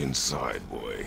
Inside, boy.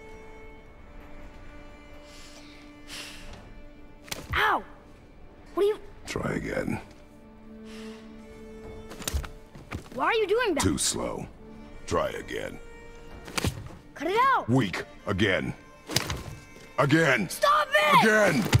Try again. Why are you doing that? Too slow. Try again. Cut it out! Weak. Again. Again. Stop it! Again!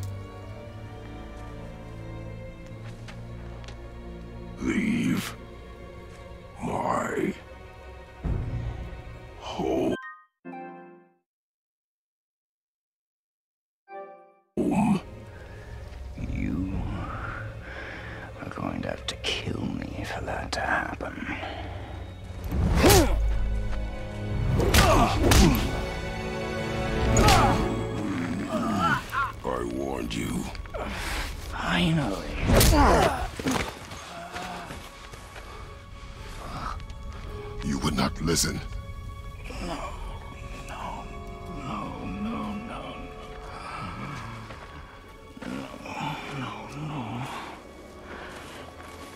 Listen. No, no, no, no, no, no, no, no.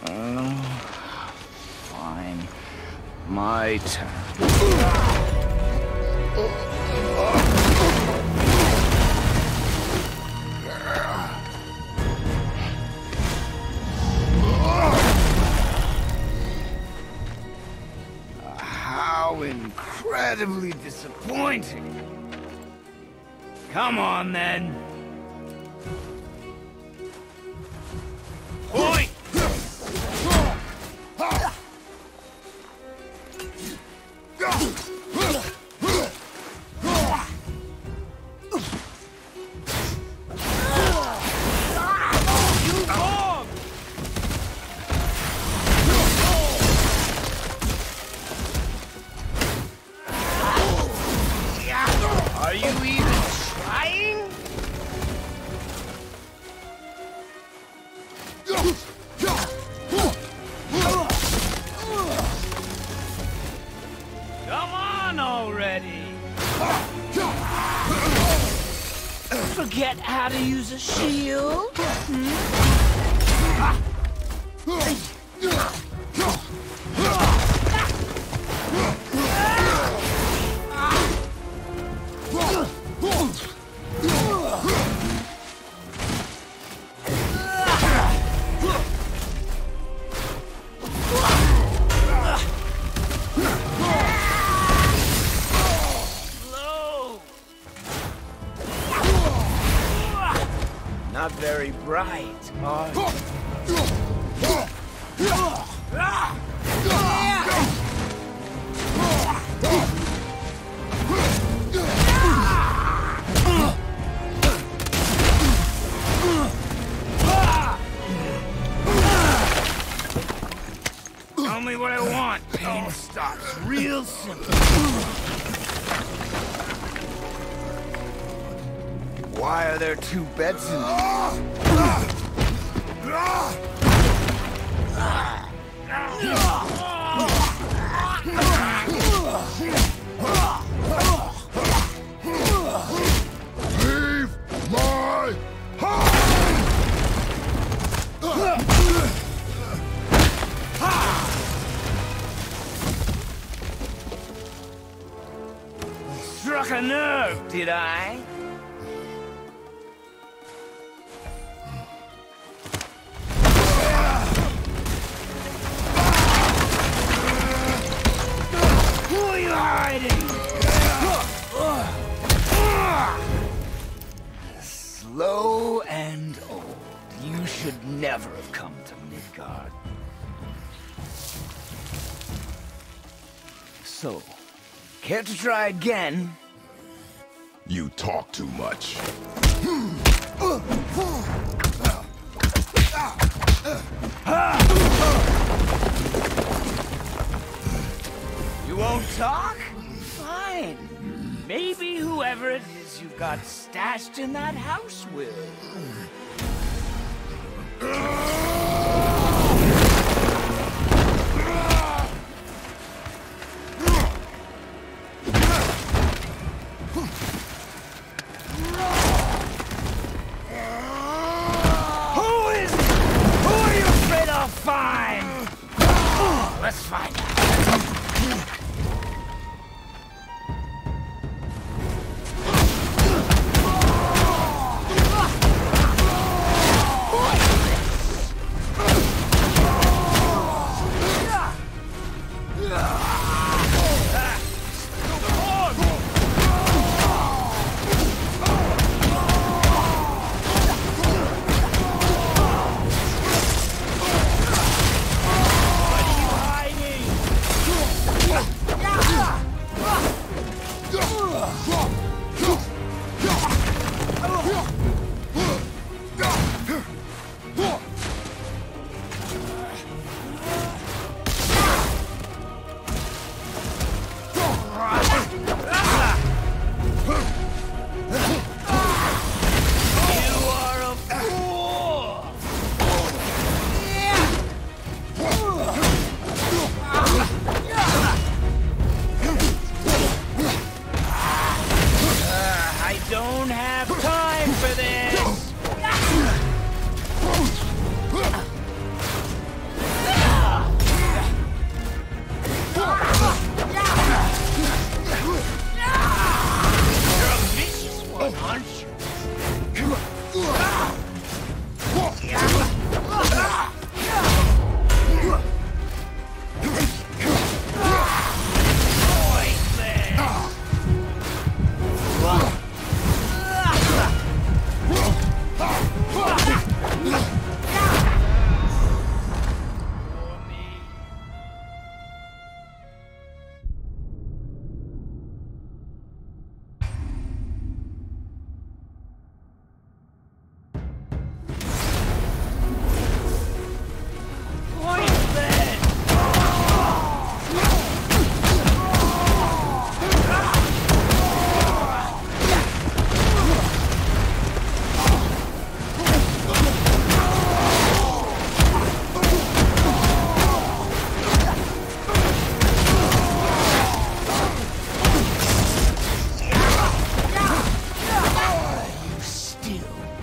Oh, fine. My turn. Incredibly disappointing. Come on, then. Use a shield? Not very bright. Tell me what I want. Pain stops real simple. Why are there two beds in So, care to try again? You talk too much. You won't talk? Fine. Maybe whoever it is you've got stashed in that house will.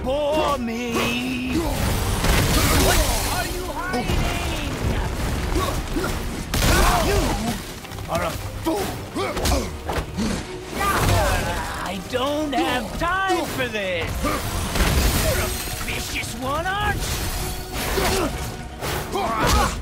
For me! What are you hiding? You are a fool! I don't have time for this! You're a vicious one, aren't you?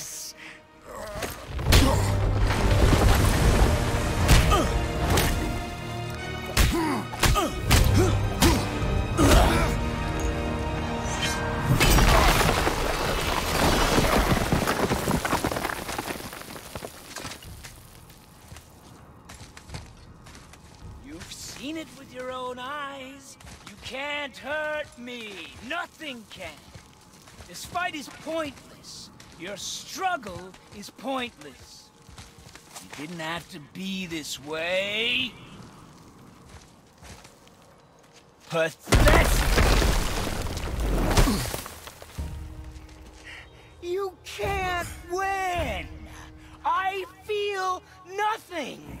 Nothing can. This fight is pointless. Your struggle is pointless. You didn't have to be this way. Pathetic! You can't win! I feel nothing!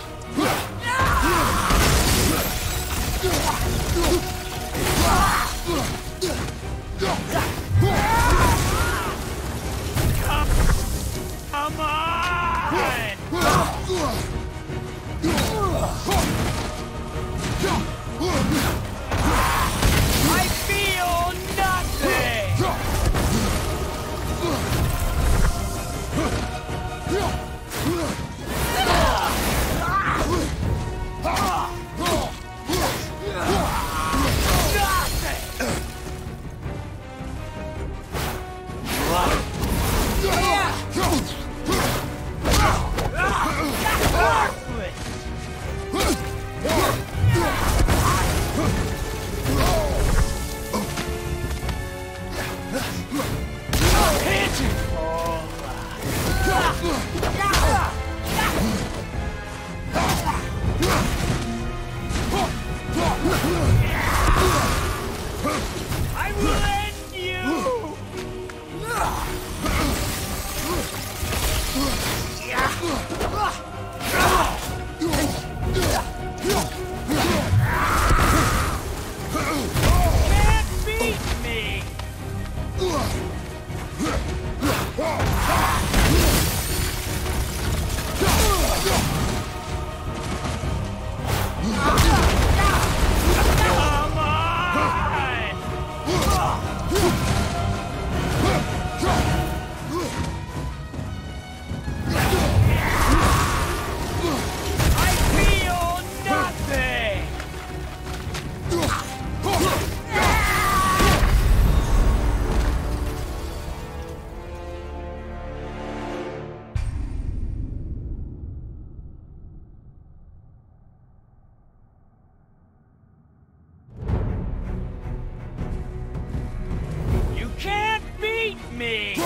Come me!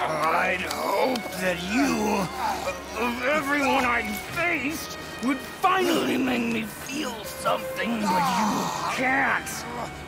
I'd hope that you, of everyone I'd faced, would finally make me feel something, but you can't.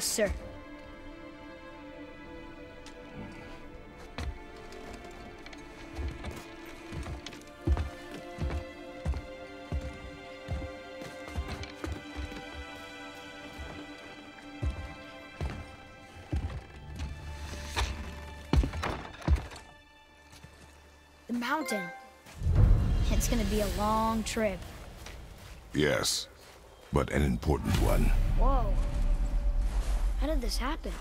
Yes, sir. The mountain. It's gonna be a long trip. Yes, but an important one. Whoa. How did this happen?